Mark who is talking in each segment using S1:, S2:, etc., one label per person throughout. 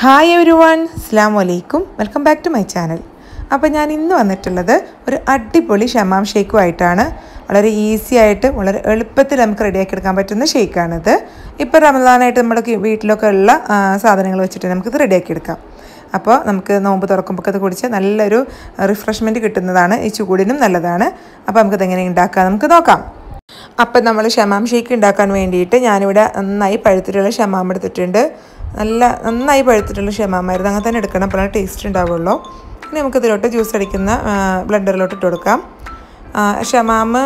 S1: Hi every one അസ്ലാം വലൈക്കും welcome back to my channel അപ്പോൾ ഞാൻ ഇന്ന് വന്നിട്ടുള്ളത് ഒരു അടിപൊളി ഷമാം ഷേക്കുമായിട്ടാണ്. വളരെ ഈസി ആയിട്ട് വളരെ എളുപ്പത്തിൽ നമുക്ക് റെഡിയാക്കി എടുക്കാൻ പറ്റുന്ന ഷേക്കാണിത്. ഇപ്പോൾ റമദാനായിട്ട് നമ്മുടെ വീട്ടിലൊക്കെ ഉള്ള സാധനങ്ങൾ വെച്ചിട്ട് നമുക്കിത് റെഡിയാക്കി എടുക്കാം അപ്പോൾ നമുക്ക് നോമ്പ് തുറക്കുമ്പോൾ അത് കുടിച്ച് നല്ലൊരു റിഫ്രഷ്മെന്റ് കിട്ടുന്നതാണ്. ഈ ചൂടിനും നല്ലതാണ്. അപ്പോൾ നമുക്കിതെങ്ങനെ ഉണ്ടാക്കാം നമുക്ക് നോക്കാം. അപ്പം നമ്മൾ ഷമാം ഷേക്ക് ഉണ്ടാക്കാൻ വേണ്ടിയിട്ട് ഞാനിവിടെ നന്നായി പഴുത്തിട്ടുള്ള ഷമാം എടുത്തിട്ടുണ്ട്. നല്ല നന്നായി പഴുത്തിട്ടുള്ള ഷമാമായിരുന്നു അങ്ങനെ തന്നെ എടുക്കണം അപ്പോഴാണ് ടേസ്റ്റ് ഉണ്ടാവുള്ളൂ. ഇനി നമുക്കിതിലോട്ട് ജ്യൂസ് അടിക്കുന്ന ബ്ലെൻഡറിലോട്ട് ഇട്ട് കൊടുക്കാം. ഷമാമ്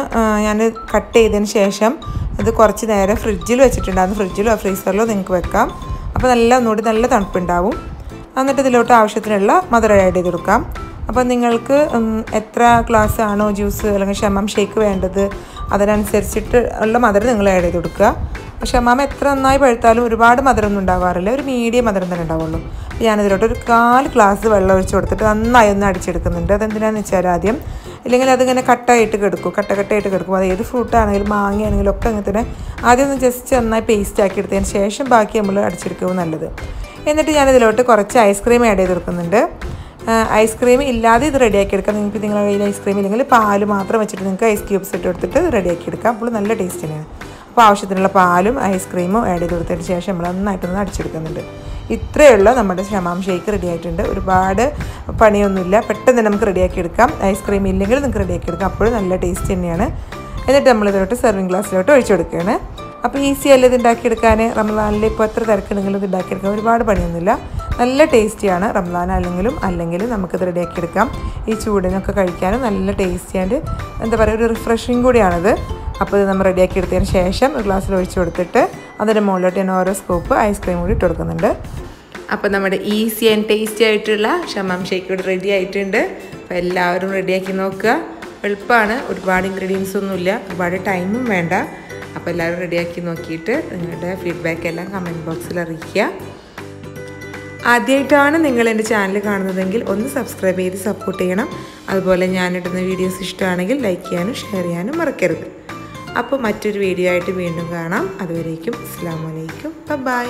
S1: ഞാൻ കട്ട് ചെയ്തതിന് ശേഷം അത് കുറച്ച് നേരം ഫ്രിഡ്ജിൽ വെച്ചിട്ടുണ്ടാകും ഫ്രിഡ്ജിലോ ഫ്രീസറിലോ നിങ്ങൾക്ക് വെക്കാം. അപ്പോൾ നല്ല ഒന്നുകൂടി നല്ല തണുപ്പുണ്ടാവും. എന്നിട്ട് ഇതിലോട്ട് ആവശ്യത്തിനുള്ള മധുരം ആഡ് ചെയ്ത് കൊടുക്കാം. അപ്പോൾ നിങ്ങൾക്ക് എത്ര ഗ്ലാസ് ആണോ ജ്യൂസ് അല്ലെങ്കിൽ ഷമാം ഷേക്ക് വേണ്ടത് അതിനനുസരിച്ചിട്ട് ഉള്ള മധുരം നിങ്ങൾ ആഡ് ചെയ്ത് കൊടുക്കുക. ഷമാം എത്ര നന്നായി പഴുത്താലും ഒരുപാട് മധുരമൊന്നും ഉണ്ടാവാറില്ല. ഒരു മീഡിയം മധുരം തന്നെ ഉണ്ടാവുള്ളൂ. അപ്പോൾ ഞാനിതിലോട്ട് ഒരു കാൽ ഗ്ലാസ് വെള്ളം ഒഴിച്ച് കൊടുത്തിട്ട് നന്നായി ഒന്ന് അടിച്ചെടുക്കുന്നുണ്ട്. അതെന്തിനാന്ന് വെച്ചാൽ ആദ്യം ഇല്ലെങ്കിൽ അതിങ്ങനെ കട്ടായിട്ട് കിടക്കും. കട്ട കട്ടയായിട്ട് കിടക്കും. അത് ഏത് ഫ്രൂട്ടാണെങ്കിലും മാങ്ങയാണെങ്കിലും മാങ്ങ ഒക്കെ അങ്ങനെ തന്നെ ആദ്യം ഒന്ന് ജസ്റ്റ് നന്നായി പേസ്റ്റ് ആക്കി എടുത്തതിന് ശേഷം ബാക്കി നമ്മൾ അടിച്ചെടുക്കുക നല്ലത്. എന്നിട്ട് ഞാനിതിലോട്ട് കുറച്ച് ഐസ്ക്രീം ആഡ് ചെയ്ത് കൊടുക്കുന്നുണ്ട്. ഐസ്ക്രീം ഇല്ലാതെ ഇത് റെഡിയാക്കി എടുക്കാം നിങ്ങൾക്ക് നിങ്ങളുടെ കയ്യിൽ ഐസ്ക്രീം ഇല്ലെങ്കിൽ പാൽ മാത്രം വെച്ചിട്ട് നിങ്ങൾക്ക് ഐസ് ക്യൂബ്സ് ഇട്ട് കൊടുത്തിട്ട് റെഡിയാക്കി എടുക്കാം അപ്പോൾ നല്ല ടേസ്റ്റ് തന്നെയാണ്. അപ്പോൾ ആവശ്യത്തിനുള്ള പാലും ഐസ്ക്രീമും ആഡ് ചെയ്ത് കൊടുത്തതിന് ശേഷം നമ്മൾ നന്നായിട്ടൊന്ന് അടിച്ചെടുക്കുന്നുണ്ട്. ഇത്രയേ ഉള്ളൂ. നമ്മുടെ ഷമാം ഷേക്ക് റെഡി ആയിട്ടുണ്ട്. ഒരുപാട് പണിയൊന്നുമില്ല. പെട്ടെന്ന് തന്നെ നമുക്ക് റെഡിയാക്കി എടുക്കാം ഐസ്ക്രീം ഇല്ലെങ്കിൽ നിങ്ങൾക്ക് റെഡിയാക്കി എടുക്കാം അപ്പോഴും നല്ല ടേസ്റ്റ് തന്നെയാണ്. എന്നിട്ട് നമ്മൾ ഇതിലോട്ട് സെർവിങ് ഗ്ലാസ്സിലോട്ട് ഒഴിച്ചു കൊടുക്കുകയാണ്. അപ്പോൾ ഈസി അല്ല ഇത് ഉണ്ടാക്കിയെടുക്കാൻ? റംസാനിൽ ഇപ്പോൾ എത്ര തിരക്കുണ്ടെങ്കിലും ഇത് ഉണ്ടാക്കിയെടുക്കാൻ ഒരുപാട് പണിയൊന്നുമില്ല. നല്ല ടേസ്റ്റിയാണ് റംസാൻ അല്ലെങ്കിലും അല്ലെങ്കിൽ നമുക്കിത് റെഡിയാക്കി എടുക്കാം. ഈ ചൂടിനൊക്കെ കഴിക്കാനും നല്ല ടേസ്റ്റി ആൻഡ് എന്താ പറയുക ഒരു റിഫ്രഷിങ് കൂടിയാണിത്. അപ്പോൾ ഇത് നമ്മൾ റെഡിയാക്കി എടുത്തതിന് ശേഷം ഒരു ഗ്ലാസ്സിൽ ഒഴിച്ചു കൊടുത്തിട്ട് അതിന്റെ മുകളിലോട്ട് ഞാൻ ഓരോ സ്കൂപ്പ് ഐസ്ക്രീം കൂടി ഇട്ട് കൊടുക്കുന്നുണ്ട്. അപ്പോൾ നമ്മുടെ ഈസി ആൻഡ് ടേസ്റ്റി ആയിട്ടുള്ള ഷമാം ഷേക്ക് ഇവിടെ റെഡി ആയിട്ടുണ്ട്. അപ്പോൾ എല്ലാവരും റെഡിയാക്കി നോക്കുക. എളുപ്പമാണ് ഒരുപാട് ഇൻഗ്രീഡിയൻസ് ഒന്നുമില്ല ഒരുപാട് ടൈമും വേണ്ട. അപ്പോൾ എല്ലാവരും റെഡിയാക്കി നോക്കിയിട്ട് നിങ്ങളുടെ ഫീഡ്ബാക്ക് എല്ലാം കമന്റ് ബോക്സിൽ അറിയിക്കുക. ആദ്യമായിട്ടാണ് നിങ്ങൾ എന്റെ ചാനൽ കാണുന്നതെങ്കിൽ ഒന്ന് സബ്സ്ക്രൈബ് ചെയ്ത് സപ്പോർട്ട് ചെയ്യണം. അതുപോലെ ഞാനിടുന്ന വീഡിയോസ് ഇഷ്ടമാണെങ്കിൽ ലൈക്ക് ചെയ്യാനും ഷെയർ ചെയ്യാനും മറക്കരുത്. അപ്പോൾ മറ്റൊരു വീഡിയോ ആയിട്ട് വീണ്ടും കാണാം. അതുവരേക്കും അസ്സാം വലൈക്കും ബൈ